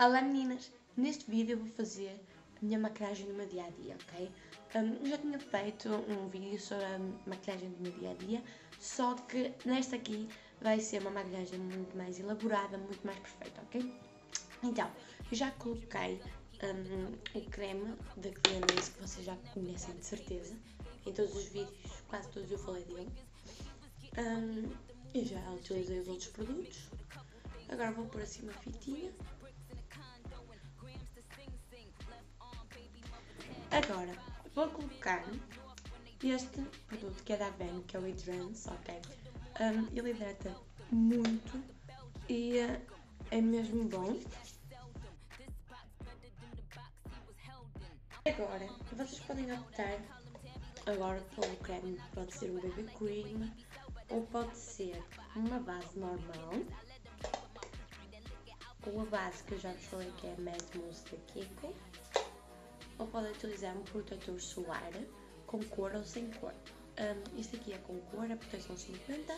Olá meninas, neste vídeo eu vou fazer a minha maquilhagem do meu dia a dia, ok? Um, já tinha feito um vídeo sobre a maquilhagem do meu dia a dia, só que nesta aqui vai ser uma maquilhagem muito mais elaborada, muito mais perfeita, ok? Então, eu já coloquei um, o creme da Clienase que vocês já conhecem de certeza, em todos os vídeos, quase todos eu falei dele. Um, e já utilizei os outros produtos. Agora vou pôr assim uma fitinha Agora, vou colocar este produto que é da Avene, que é o Hydrans, ok? Um, ele hidrata muito e uh, é mesmo bom. Agora, vocês podem optar agora pelo creme, pode ser um BB Cream ou pode ser uma base normal ou a base que eu já vos falei que é a Matte Mousse da Kiko ou podem utilizar um protetor solar com cor ou sem cor. Um, este aqui é com cor, a proteção 50,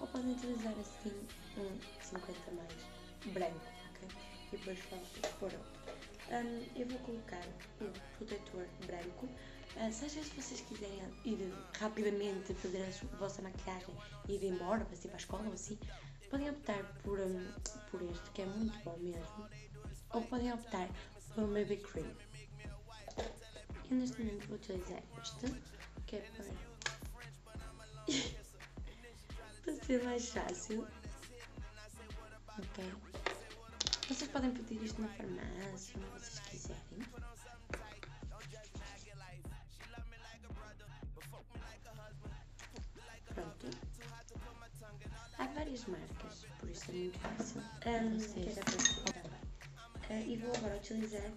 ou podem utilizar assim um 50 mais branco, ok? E depois pôr outro. Um, eu vou colocar o protetor branco. Uh, se às vezes vocês quiserem ir rapidamente fazer a vossa maquilhagem e ir embora, para ir para a escola ou assim, podem optar por, um, por este, que é muito bom mesmo. Ou podem optar pelo BB Cream. Eu neste momento vou utilizar este, que é para, para ser mais fácil. Ok? Vocês podem pedir isto na farmácia, onde vocês quiserem. Pronto. Há várias marcas, por isso é muito fácil. Um, uh, e vou agora utilizar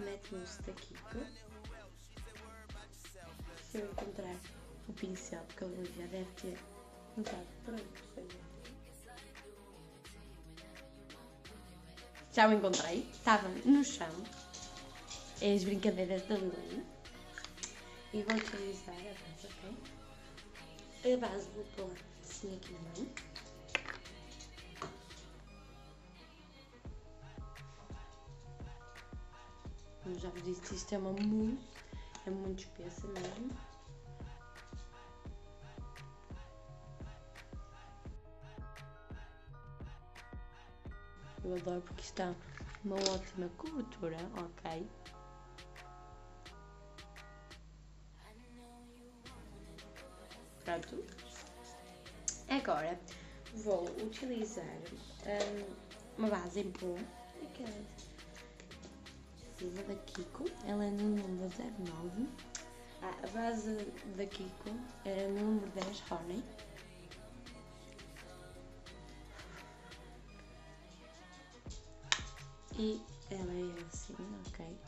mete-nos daqui se eu encontrar o pincel, porque ele já deve ter entrado pronto. Já o encontrei, estava no chão. É as brincadeiras da Lulu. E vou utilizar a base, ok? A base vou pôr assim aqui na mão. Como já vos disse, isto é uma muito, é muito espessa mesmo. Eu adoro porque está uma ótima cobertura, ok? Pronto. Agora vou utilizar um, uma base em pó. Viva da Kiko, ela é no número 09. Ah, a base da Kiko era no número 10, Honey. E ela é assim, ok.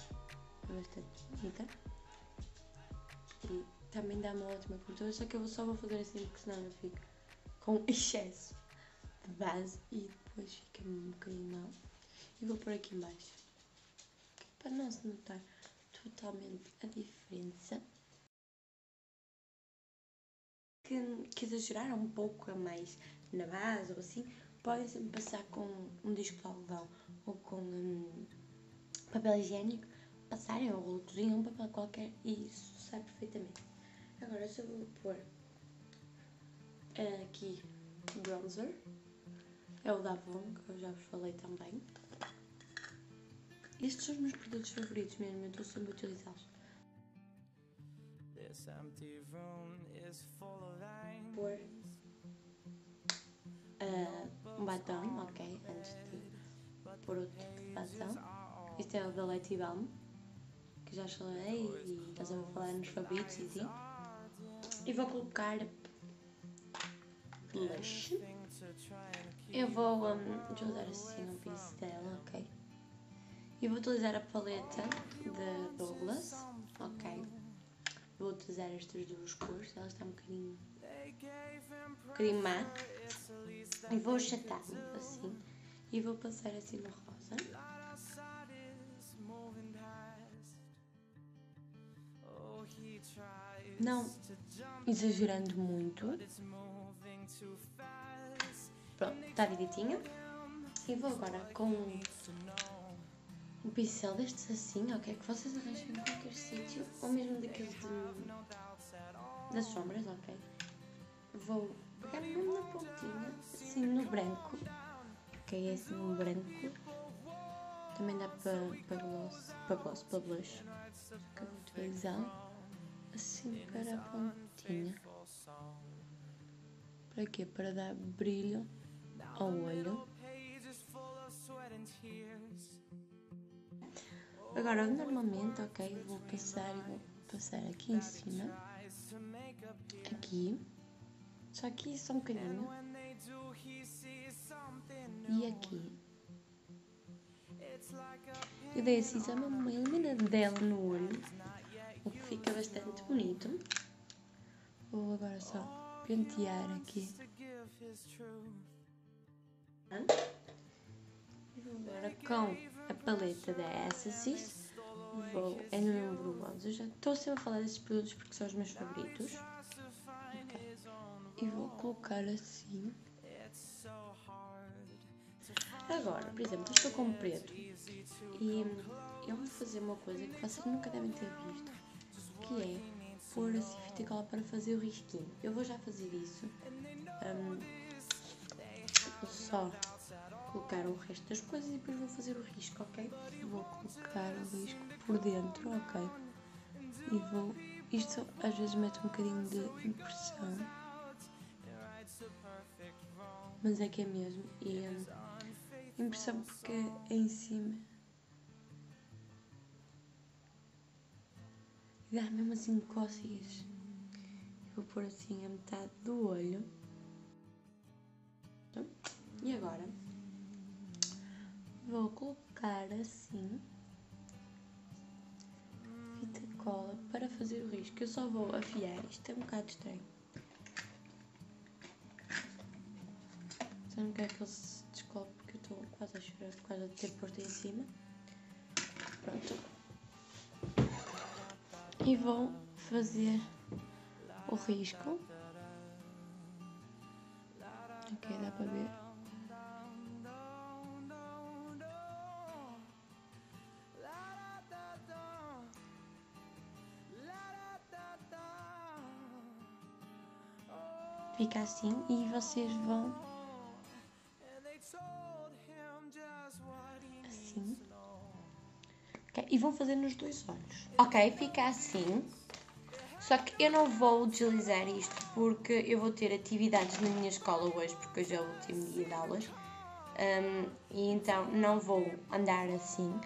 Bastante bonita. E também dá uma ótima cobertura, só que eu só vou fazer assim porque senão eu fico com excesso de base e depois fica um bocadinho mal. E vou por aqui embaixo para não se notar totalmente a diferença. Que, que exageraram um pouco a mais na base ou assim, podem sempre passar com um disco de algodão ou com um, papel higiênico, passarem ou cozinham um papel qualquer e isso sai perfeitamente. Agora só vou pôr aqui bronzer, é o da Avon, que eu já vos falei também. Estes são os meus produtos favoritos mesmo, eu estou sempre a utilizá-los. Por uh, um batom, ok, antes de pôr outro batom. Este é o da Letty Balm, que já falei e estás a falar nos favoritos e assim. E vou colocar blush. Eu vou um, utilizar assim um pincel, ok? E vou utilizar a paleta da Douglas, ok? Vou utilizar estas duas cores, elas estão um bocadinho, um bocadinho mate. E vou achatar assim, e vou passar assim no rosa. Não exagerando muito. Pronto, está direitinho. E vou agora com um pincel destes assim, ok? Que vocês arranjem em qualquer sítio, ou mesmo daqueles de, das sombras, ok? Vou pegar mesmo na pontinha, assim no branco, ok? É assim no branco. Também dá para, para gloss, para gloss, para blush, que eu vou utilizar, assim para a pontinha. Para quê? Para dar brilho ao olho. Agora, normalmente, ok, vou passar vou passar aqui em cima, aqui, só aqui só um bocadinho, e aqui. Eu dei assim só uma dela no olho, o que fica bastante bonito. Vou agora só pentear aqui. Vou agora com a paleta da Assassin's. Vou, é no número 11. Eu já estou sempre a falar desses produtos porque são os meus favoritos. Okay. E vou colocar assim. Agora, por exemplo, eu estou com preto e eu vou fazer uma coisa que vocês nunca devem ter visto, que é pôr assim fita cola para fazer o risquinho. Eu vou já fazer isso. Um, só colocar o resto das coisas e depois vou fazer o risco, ok? Vou colocar o risco por dentro, ok? E vou. Isto às vezes mete um bocadinho de impressão. Mas é que é mesmo. E um, impressão porque é em cima. E dá mesmo assim cócegas. Vou pôr assim a metade do olho. E agora vou colocar assim fita cola para fazer o risco. Eu só vou afiar, isto é um bocado estranho. Só não quero que ele se descole porque eu estou quase a chorar por causa de ter posto em cima. Pronto. E vou fazer o risco. Ok, dá para ver. Fica assim e vocês vão assim. Okay, e vão fazer nos dois olhos. Ok, fica assim. Só que eu não vou deslizar isto porque eu vou ter atividades na minha escola hoje, porque hoje é o último dia de aulas. Um, e então não vou andar assim,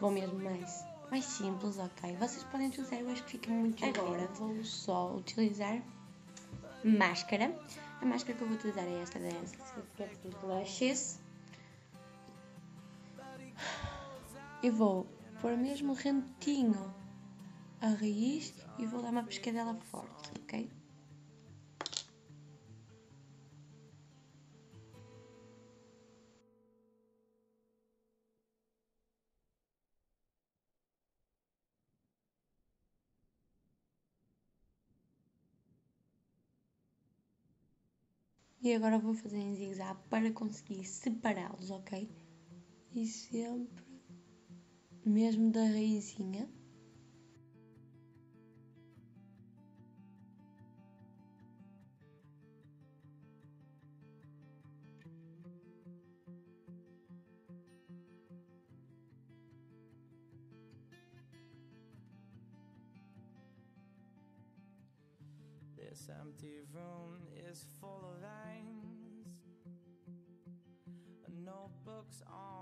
vou mesmo mais, mais simples, ok? Vocês podem utilizar, eu acho que fica muito Agora vou só utilizar máscara. A máscara que eu vou utilizar é esta da Secret Blushes. Eu vou pôr mesmo rentinho a raiz e vou dar uma pescadela forte, ok? E agora vou fazer em zigue-zague para conseguir separá-los, ok? E sempre mesmo da raizinha. This empty room is full of lines, notebooks on.